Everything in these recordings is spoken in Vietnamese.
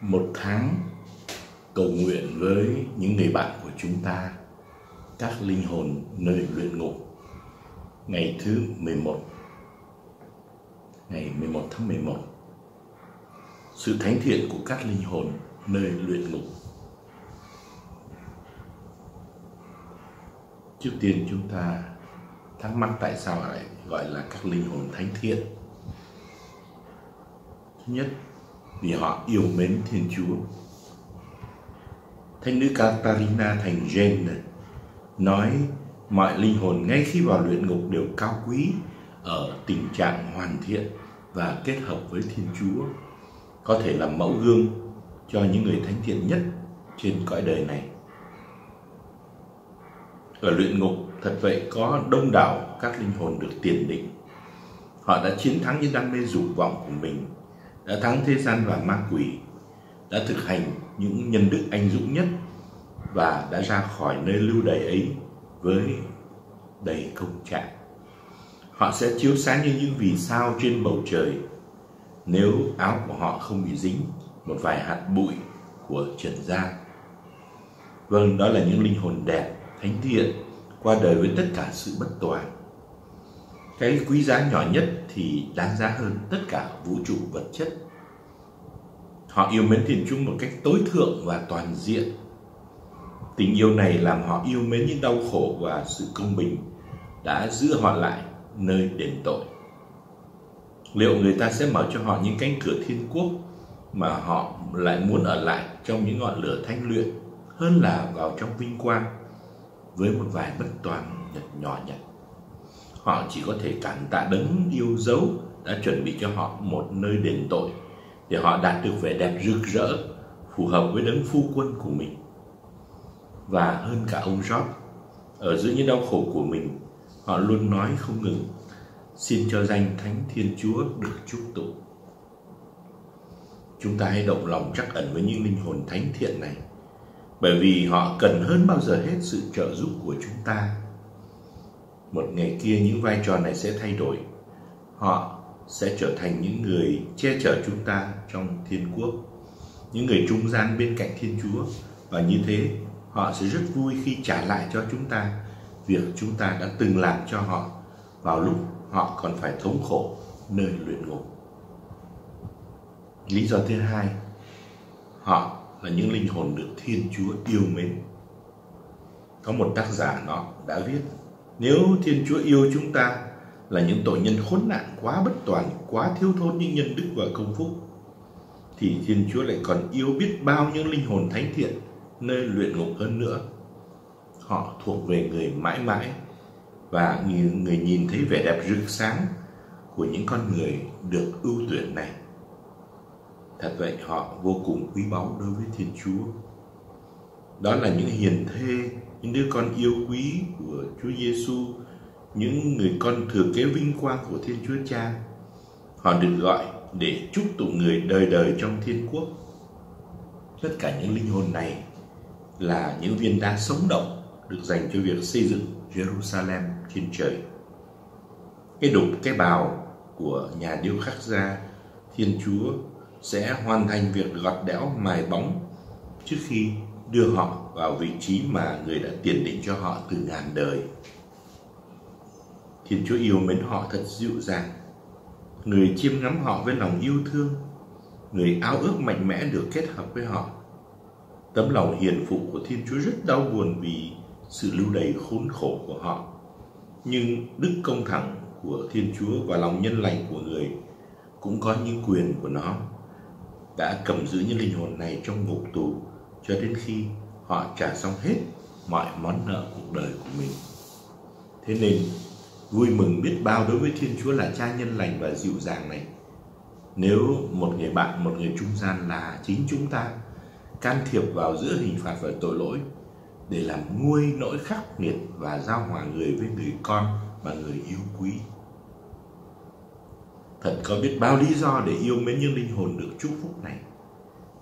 một tháng cầu nguyện với những người bạn của chúng ta, các linh hồn nơi luyện ngục. Ngày thứ 11 ngày 11 tháng 11 sự thánh thiện của các linh hồn nơi luyện ngục. Trước tiên chúng ta thắc mắc tại sao lại gọi là các linh hồn thánh thiện. Thứ nhất vì họ yêu mến thiên chúa. Thánh nữ Catarina thành Jane nói, mọi linh hồn ngay khi vào luyện ngục đều cao quý ở tình trạng hoàn thiện và kết hợp với thiên chúa. Có thể làm mẫu gương cho những người thánh thiện nhất trên cõi đời này. Ở luyện ngục, thật vậy có đông đảo các linh hồn được tiền định. Họ đã chiến thắng những đam mê dục vọng của mình đã thắng thế gian và ma quỷ, đã thực hành những nhân đức anh dũng nhất và đã ra khỏi nơi lưu đày ấy với đầy công trạng. Họ sẽ chiếu sáng như những vì sao trên bầu trời nếu áo của họ không bị dính một vài hạt bụi của trần gian. Vâng đó là những linh hồn đẹp, thánh thiện qua đời với tất cả sự bất toàn cái quý giá nhỏ nhất thì đáng giá hơn tất cả vũ trụ vật chất. Họ yêu mến thiên chúa một cách tối thượng và toàn diện. Tình yêu này làm họ yêu mến những đau khổ và sự công bình đã giữ họ lại nơi đền tội. Liệu người ta sẽ mở cho họ những cánh cửa thiên quốc mà họ lại muốn ở lại trong những ngọn lửa thanh luyện hơn là vào trong vinh quang với một vài bất toàn nhật nhỏ nhặt? Họ chỉ có thể cảm tạ đấng yêu dấu đã chuẩn bị cho họ một nơi đền tội, để họ đạt được vẻ đẹp rực rỡ, phù hợp với đấng phu quân của mình. Và hơn cả ông Job, ở giữa những đau khổ của mình, họ luôn nói không ngừng, xin cho danh thánh thiên chúa được chúc tụng. Chúng ta hãy động lòng trắc ẩn với những linh hồn thánh thiện này, bởi vì họ cần hơn bao giờ hết sự trợ giúp của chúng ta một ngày kia những vai trò này sẽ thay đổi. Họ sẽ trở thành những người che chở chúng ta trong thiên quốc, những người trung gian bên cạnh thiên chúa. Và như thế, họ sẽ rất vui khi trả lại cho chúng ta việc chúng ta đã từng làm cho họ vào lúc họ còn phải thống khổ nơi luyện ngục. Lý do thứ hai, họ là những linh hồn được thiên chúa yêu mến. Có một tác giả nó đã viết nếu thiên chúa yêu chúng ta là những tội nhân khốn nạn quá bất toàn, quá thiếu thốn những nhân đức và công phúc, thì thiên chúa lại còn yêu biết bao nhiêu linh hồn thánh thiện nơi luyện ngục hơn nữa. Họ thuộc về người mãi mãi và những người nhìn thấy vẻ đẹp rực sáng của những con người được ưu tuyển này. Thật vậy, họ vô cùng quý báu đối với thiên chúa. Đó là những hiền thê những đứa con yêu quý của chúa giêsu những người con thừa kế vinh quang của thiên chúa cha, họ được gọi để chúc tụng người đời đời trong thiên quốc tất cả những linh hồn này là những viên đá sống động được dành cho việc xây dựng Jerusalem trên trời. Cái đục, cái bào của nhà điêu khắc gia Thiên Chúa sẽ hoàn thành việc gọt đẽo mài bóng trước khi đưa họ vào vị trí mà người đã tiền định cho họ từ ngàn đời. Thiên Chúa yêu mến họ thật dịu dàng. Người chiêm ngắm họ với lòng yêu thương. Người ao ước mạnh mẽ được kết hợp với họ Tấm lòng hiền phụ của Thiên Chúa rất đau buồn vì sự lưu đày khốn khổ của họ. Nhưng đức công thẳng của Thiên Chúa và lòng nhân lành của người cũng có những quyền của nó, đã cầm giữ những linh hồn này trong ngục tù cho đến khi họ trả xong hết mọi món nợ cuộc đời của mình. Thế nên vui mừng biết bao đối với Thiên Chúa là cha nhân lành và dịu dàng này. Nếu một người bạn, một người trung gian là chính chúng ta can thiệp vào giữa hình phạt và tội lỗi để làm nguôi nỗi khắc nghiệt và giao hòa người với người con và người yêu quý. Thật có biết bao lý do để yêu mến những linh hồn được chúc phúc này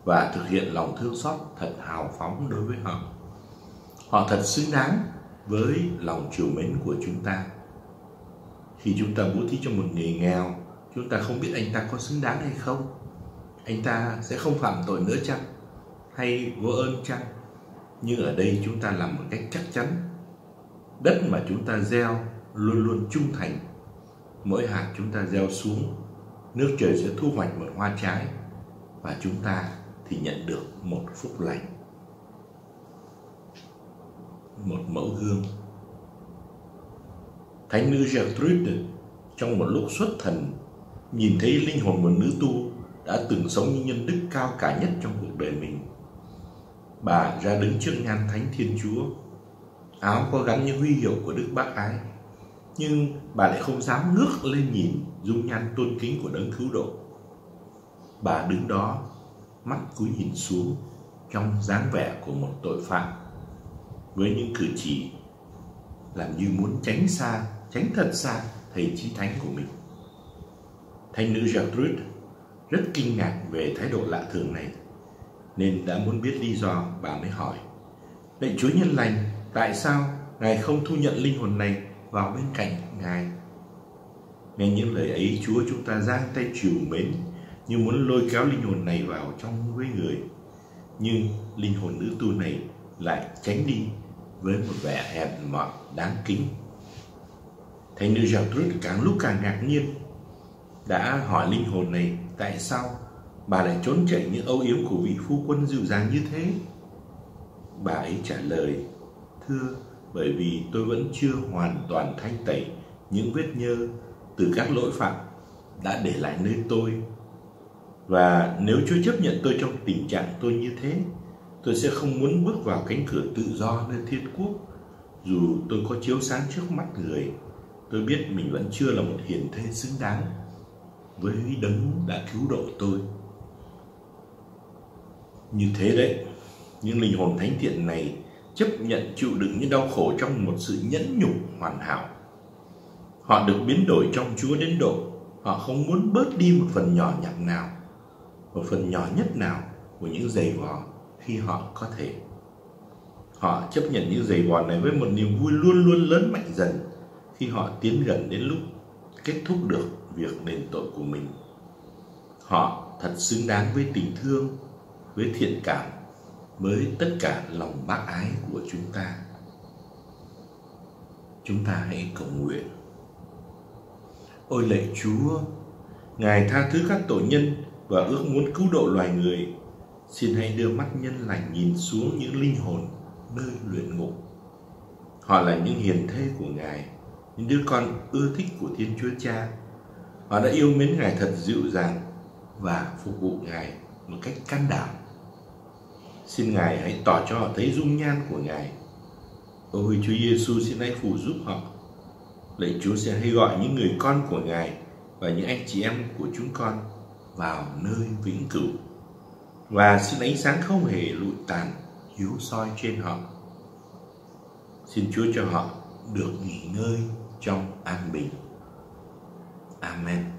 và thực hiện lòng thương xót thật hào phóng đối với họ. Họ thật xứng đáng với lòng chiều mến của chúng ta. Khi chúng ta bố thí cho một người nghèo, chúng ta không biết anh ta có xứng đáng hay không. Anh ta sẽ không phạm tội nữa chăng? Hay vô ơn chăng? Nhưng ở đây chúng ta làm một cách chắc chắn. Đất mà chúng ta gieo luôn luôn trung thành. Mỗi hạt chúng ta gieo xuống nước trời sẽ thu hoạch một hoa trái và chúng ta thì nhận được một phúc lành, một mẫu gương. Thánh nữ Gertrude trong một lúc xuất thần, nhìn thấy linh hồn một nữ tu đã từng sống như nhân đức cao cả nhất trong cuộc đời mình. Bà ra đứng trước nhan thánh thiên chúa, áo có gắn những huy hiệu của đức bác ái, nhưng bà lại không dám ngước lên nhìn dung nhan tôn kính của đấng cứu độ. Bà đứng đó mắt cúi nhìn xuống trong dáng vẻ của một tội phạm. Với những cử chỉ làm như muốn tránh xa, tránh thật xa thầy chí thánh của mình. Thánh nữ Gertrude rất kinh ngạc về thái độ lạ thường này, nên đã muốn biết lý do bà mới hỏi. Lạy chúa nhân lành, tại sao ngài không thu nhận linh hồn này vào bên cạnh ngài? Nghe những lời ấy, chúa chúng ta giang tay chiều mến như muốn lôi kéo linh hồn này vào trong với người. Nhưng linh hồn nữ tu này lại tránh đi với một vẻ hèn mọn đáng kính. Thánh nữ Gertrude càng lúc càng ngạc nhiên, đã hỏi linh hồn này tại sao bà lại trốn chạy những âu yếm của vị phu quân dịu dàng như thế. Bà ấy trả lời, thưa, bởi vì tôi vẫn chưa hoàn toàn thanh tẩy những vết nhơ từ các lỗi phạm đã để lại nơi tôi và nếu Chúa chấp nhận tôi trong tình trạng tôi như thế, tôi sẽ không muốn bước vào cánh cửa tự do nơi thiên quốc. Dù tôi có chiếu sáng trước mắt người, tôi biết mình vẫn chưa là một hiền thê xứng đáng với đấng đã cứu độ tôi. Như thế đấy, những linh hồn thánh thiện này chấp nhận chịu đựng những đau khổ trong một sự nhẫn nhục hoàn hảo. Họ được biến đổi trong chúa đến độ họ không muốn bớt đi một phần nhỏ nhặt nào một phần nhỏ nhất nào của những giày vò khi họ có thể. Họ chấp nhận những giày vò này với một niềm vui luôn luôn lớn mạnh dần khi họ tiến gần đến lúc kết thúc được việc đền tội của mình. Họ thật xứng đáng với tình thương, với thiện cảm, với tất cả lòng bác ái của chúng ta. Chúng ta hãy cầu nguyện. Ôi lạy chúa, ngài tha thứ các tội nhân và ước muốn cứu độ loài người, xin hãy đưa mắt nhân lành nhìn xuống những linh hồn nơi luyện ngục. Họ là những hiền thê của ngài, những đứa con ưa thích của thiên chúa cha. Họ đã yêu mến ngài thật dịu dàng và phục vụ ngài một cách can đảm. Xin ngài hãy tỏ cho họ thấy dung nhan của ngài. Ôi chúa giêsu xin hãy phù giúp họ. Lạy chúa sẽ hãy gọi những người con của ngài và những anh chị em của chúng con vào nơi vĩnh cửu. Và xin ánh sáng không hề lụi tàn chiếu soi trên họ. Xin chúa cho họ được nghỉ ngơi trong an bình. Amen.